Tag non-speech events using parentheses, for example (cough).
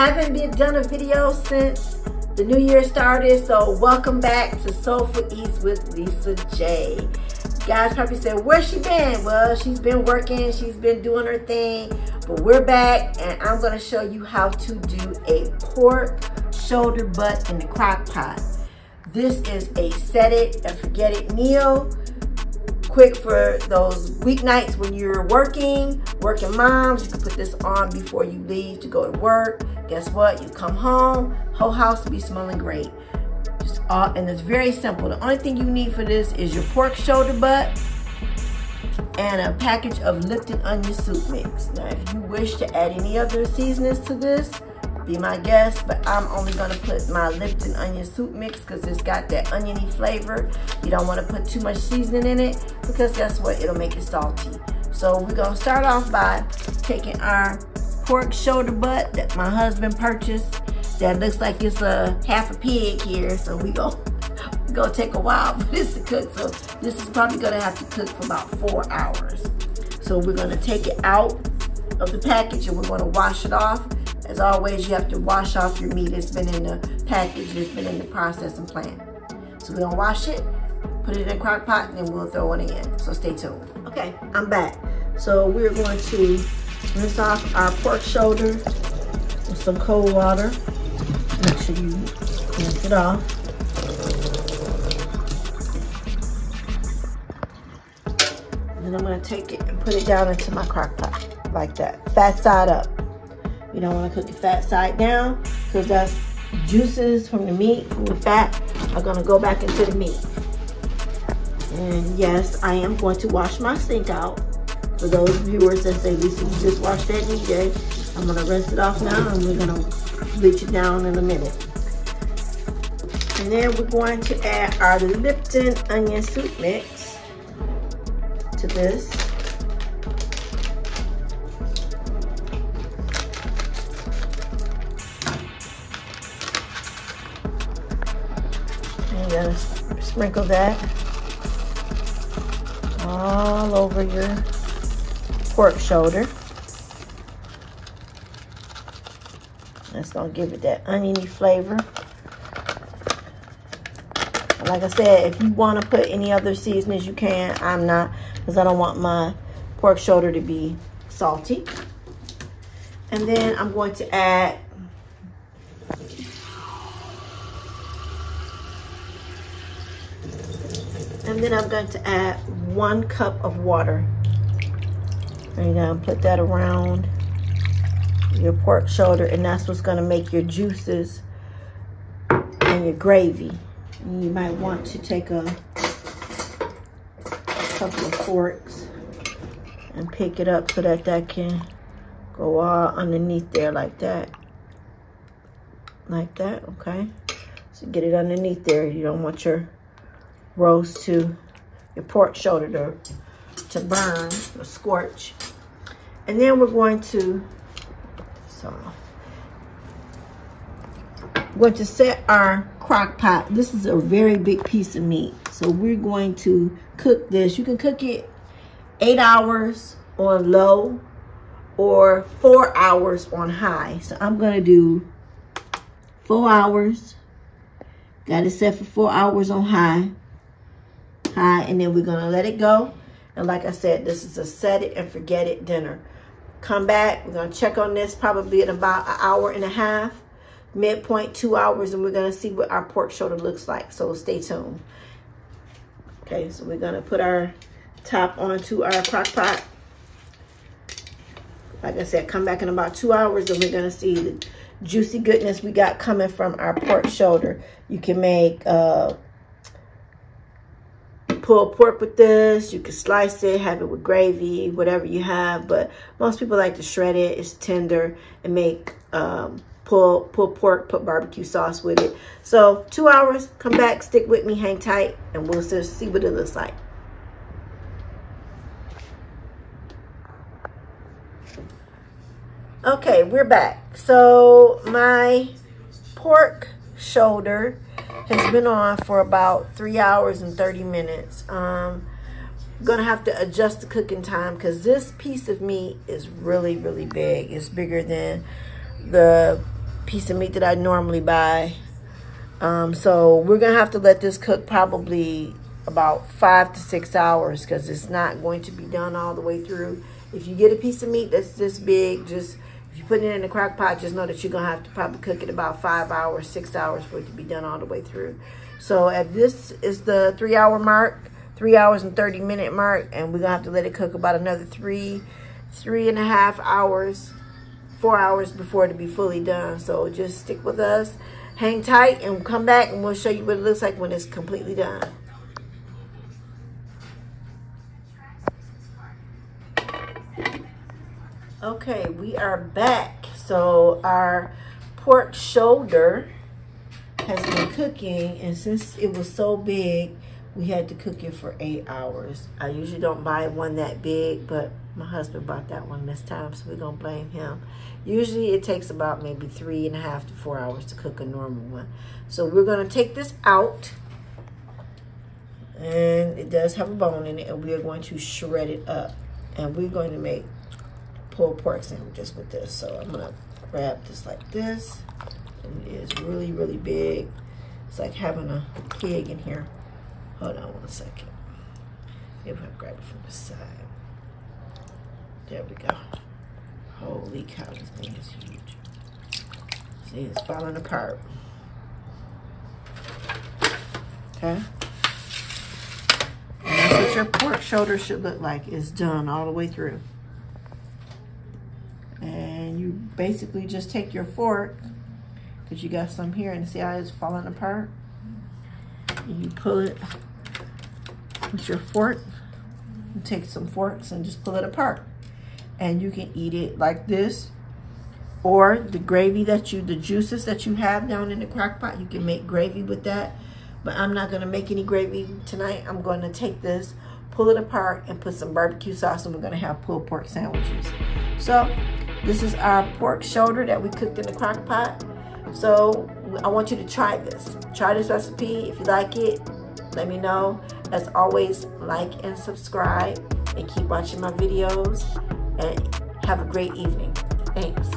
2024. Haven't been done a video since the new year started, so welcome back to Soulful Eats with Lisa J. Guys probably said, where's she been? Well, she's been working, she's been doing her thing, but we're back and I'm gonna show you how to do a pork shoulder butt in the crock pot. This is a set it and forget it meal quick for those weeknights when you're working, working moms. You can put this on before you leave to go to work. Guess what? You come home, whole house be smelling great. Just all, and it's very simple. The only thing you need for this is your pork shoulder butt and a package of Lipton onion soup mix. Now, if you wish to add any other seasonings to this, be my guest, but I'm only gonna put my Lipton onion soup mix because it's got that oniony flavor. You don't wanna put too much seasoning in it because guess what? It'll make it salty. So we're gonna start off by taking our pork shoulder butt that my husband purchased that looks like it's a half a pig here. So we go (laughs) gonna take a while for this to cook. So this is probably gonna have to cook for about four hours. So we're gonna take it out of the package and we're gonna wash it off as always, you have to wash off your meat. It's been in the package, it's been in the processing plant. So we're gonna wash it, put it in a crock pot, and then we'll throw it in. So stay tuned. Okay, I'm back. So we're going to rinse off our pork shoulder with some cold water. Make sure you rinse it off. And then I'm gonna take it and put it down into my crock pot like that, fat side up. You don't want to cook the fat side down because that's juices from the meat, from the fat, are going to go back into the meat. And yes, I am going to wash my sink out. For those viewers that say, Lisa, you just washed that DJ, I'm going to rinse it off now and we're going to bleach it down in a minute. And then we're going to add our Lipton onion soup mix to this. Sprinkle that all over your pork shoulder. That's gonna give it that oniony flavor. Like I said, if you wanna put any other seasonings, you can. I'm not, because I don't want my pork shoulder to be salty. And then I'm going to add Then I'm going to add one cup of water. And you're gonna put that around your pork shoulder and that's what's gonna make your juices and your gravy. And you might want to take a, a couple of forks and pick it up so that that can go all underneath there like that. Like that, okay? So get it underneath there. You don't want your roast to your pork shoulder to, to burn or scorch. And then we're going to, so, going to set our crock pot. This is a very big piece of meat. So we're going to cook this. You can cook it eight hours on low or four hours on high. So I'm going to do four hours. Got it set for four hours on high high, and then we're gonna let it go. And like I said, this is a set it and forget it dinner. Come back, we're gonna check on this probably in about an hour and a half, midpoint two hours, and we're gonna see what our pork shoulder looks like. So stay tuned. Okay, so we're gonna put our top onto our crock pot. Like I said, come back in about two hours and we're gonna see the juicy goodness we got coming from our pork shoulder. You can make uh, pulled pork with this. You can slice it, have it with gravy, whatever you have. But most people like to shred it. It's tender and make um, pulled, pulled pork, put barbecue sauce with it. So two hours, come back, stick with me, hang tight, and we'll just see what it looks like. Okay, we're back. So my pork shoulder has been on for about three hours and 30 minutes. Um, I'm gonna have to adjust the cooking time because this piece of meat is really, really big. It's bigger than the piece of meat that I normally buy. Um, so we're gonna have to let this cook probably about five to six hours because it's not going to be done all the way through. If you get a piece of meat that's this big, just if you put it in the crock pot, just know that you're gonna have to probably cook it about five hours, six hours for it to be done all the way through. So if this is the three hour mark, three hours and 30 minute mark, and we're gonna have to let it cook about another three, three and a half hours, four hours before to be fully done. So just stick with us, hang tight, and we'll come back and we'll show you what it looks like when it's completely done. Okay, we are back. So our pork shoulder has been cooking and since it was so big, we had to cook it for eight hours. I usually don't buy one that big, but my husband bought that one this time, so we're gonna blame him. Usually it takes about maybe three and a half to four hours to cook a normal one. So we're gonna take this out and it does have a bone in it and we are going to shred it up and we're going to make pulled pork sandwiches with this. So I'm gonna grab this like this. And it is really, really big. It's like having a pig in here. Hold on one second. Maybe I'll grab it from the side. There we go. Holy cow, this thing is huge. See, it's falling apart. Okay. And that's what your pork shoulder should look like. It's done all the way through and you basically just take your fork because you got some here and see how it's falling apart and you pull it with your fork take some forks and just pull it apart. And you can eat it like this or the gravy that you the juices that you have down in the crock pot you can make gravy with that. But I'm not going to make any gravy tonight. I'm going to take this pull it apart and put some barbecue sauce and we're going to have pulled pork sandwiches. So this is our pork shoulder that we cooked in the crock pot. So I want you to try this. Try this recipe. If you like it, let me know. As always, like and subscribe and keep watching my videos and have a great evening. Thanks.